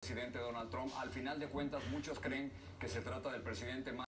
presidente Donald Trump. Al final de cuentas, muchos creen que se trata del presidente más